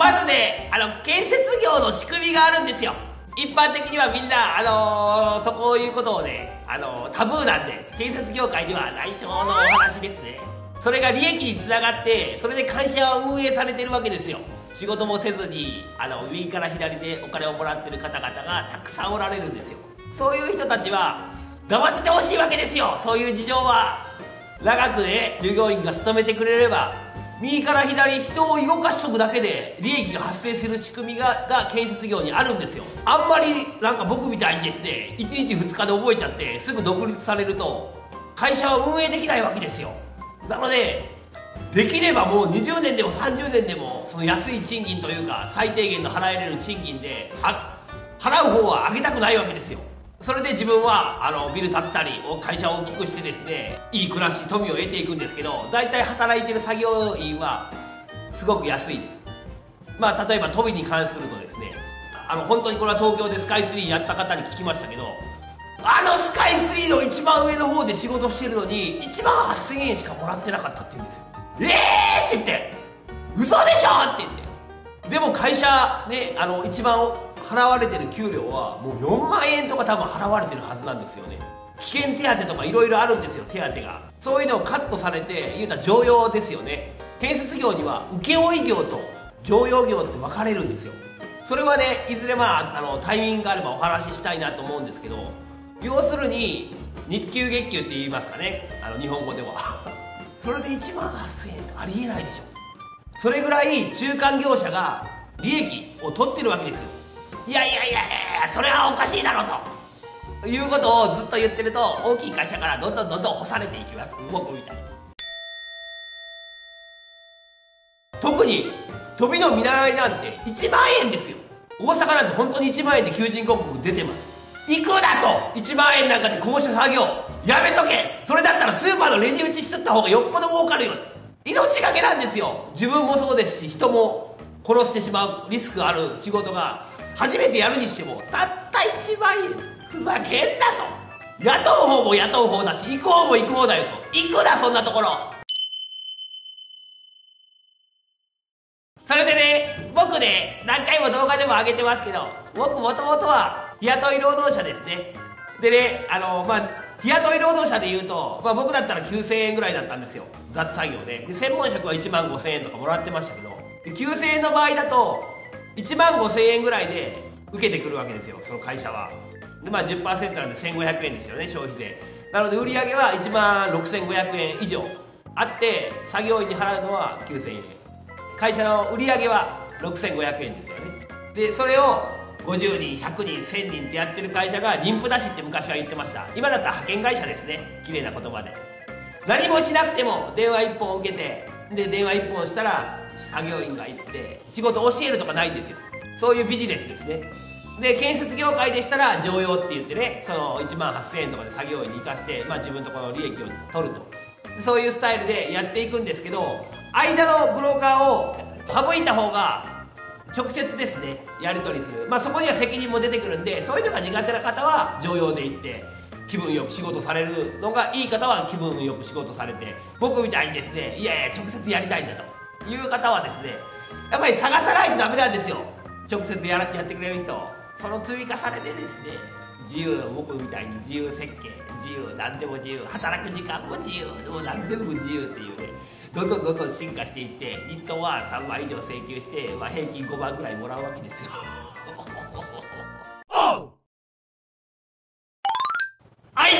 まずねあの建設業の仕組みがあるんですよ。一般的にはみんな、あのー、そこいうことをね、あのー、タブーなんで建設業界では内緒のお話ですね。それが利益につながってそれで会社は運営されてるわけですよ。仕事もせずにあの右から左でお金をもらってる方々がたくさんおられるんですよ。そういう人たちは黙っててほしいわけですよ。そういう事情は。長くね従業員が勤めてくれれば右から左人を動かしとくだけで利益が発生する仕組みがが建設業にあるんですよ。あんまりなんか僕みたいにですね1日2日で覚えちゃってすぐ独立されると会社は運営できないわけですよ。なのでできればもう20年でも30年でもその安い賃金というか最低限の払えれる賃金で払う方は上げたくないわけですよ。それで自分はあのビル建てたり会社を大きくしてですねいい暮らし富を得ていくんですけど大体働いてる作業員はすごく安いです。まあ例えば富に関するとですねあの本当にこれは東京でスカイツリーやった方に聞きましたけどあのスカイツリーの一番上の方で仕事してるのに1万8000円しかもらってなかったって言うんですよ。ええー、って言って嘘でしょ！って言って。でも会社ねあの一番払われてる給料はもう4万円とか多分払われてるはずなんですよね。危険手当とかいろいろあるんですよ手当が。そういうのをカットされて言うたら常用ですよね。建設業には請負業と常用業って分かれるんですよ。それはねいずれまああのタイミングがあればお話ししたいなと思うんですけど要するに日給月給って言いますかね。あの日本語では。それで1万8000円ってありえないでしょ。それぐらい中間業者が利益を取ってるわけですいやいやいやいやそれはおかしいだろうと。いうことをずっと言ってると大きい会社からどんどんどんどん干されていきます。僕みたいに特に飛びの見習いなんて1万円ですよ。大阪なんて本当に1万円で求人広告出てます。いくらと1万円なんかで高所作業やめとけ。それだったらスーパーのレジ打ちしとった方がよっぽど儲かるよ。命がけなんですよ。自分もそうですし人も。殺してしまうリスクある仕事が初めてやるにしてもたった1万円ふざけんなと。雇う方も雇う方だし行く方も行く方だよと。行くなそんなところ。それでね僕ね何回も動画でも上げてますけど僕もともとは日雇い労働者ですね。でねあのまあ日雇い労働者でいうと、まあ、僕だったら9000円ぐらいだったんですよ。雑作業で。で専門職は1万5000円とかもらってましたけど9000円の場合だと1万5000円ぐらいで受けてくるわけですよその会社は。でまあ10%なんで1500円ですよね消費税。なので売り上げは1万6500円以上。あって作業員に払うのは9000円会社の売り上げは6500円ですよね。でそれを50人100人1000人ってやってる会社が妊婦出しって昔は言ってました。今だったら派遣会社ですね綺麗な言葉で。何もしなくても電話1本受けてで電話1本したら作業員が行って仕事教えるとかないんですよ。そういうビジネスですね。で建設業界でしたら常用って言ってねその1万8000円とかで作業員に行かして、まあ、自分とこの利益を取ると。そういうスタイルでやっていくんですけど間のブローカーを省いた方が直接ですねやり取りする。まあそこには責任も出てくるんでそういうのが苦手な方は常用で行って気分よく仕事されるのがいい方は気分よく仕事されて僕みたいにですねいやいや直接やりたいんだと。いう方はですねやっぱり探さないとダメなんですよ。直接やらやってくれる人その積み重ねでですね自由僕みたいに自由設計自由何でも自由働く時間も自由でも何でも自由っていうねどんどんどんどん進化していって日当は3万以上請求して、まあ、平均5万ぐらいもらうわけですよ。はい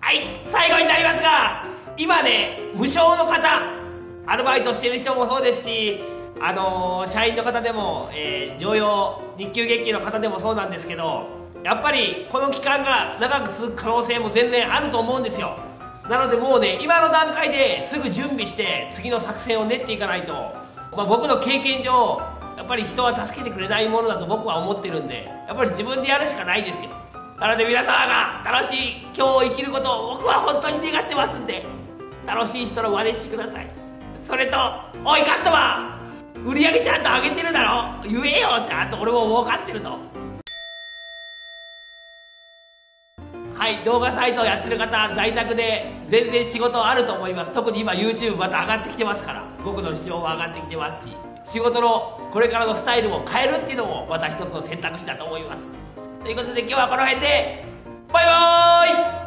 はい最後になりますが今ね無償の方。アルバイトしてる人もそうですし、あのー、社員の方でも、えー、常用日給月給の方でもそうなんですけどやっぱりこの期間が長く続く可能性も全然あると思うんですよ。なのでもうね今の段階ですぐ準備して次の作戦を練っていかないと、まあ、僕の経験上やっぱり人は助けてくれないものだと僕は思ってるんでやっぱり自分でやるしかないですよ。なので皆様が楽しい今日を生きることを僕は本当に願ってますんで楽しい人の真似してください。それとおいカットマン売り上げちゃんと上げてるだろ。言えよちゃんと俺も儲かってるのはい動画サイトをやってる方在宅で全然仕事あると思います。特に今 YouTube また上がってきてますから。僕の視聴も上がってきてますし。仕事のこれからのスタイルを変えるっていうのもまた一つの選択肢だと思います。ということで今日はこの辺でバイバーイ！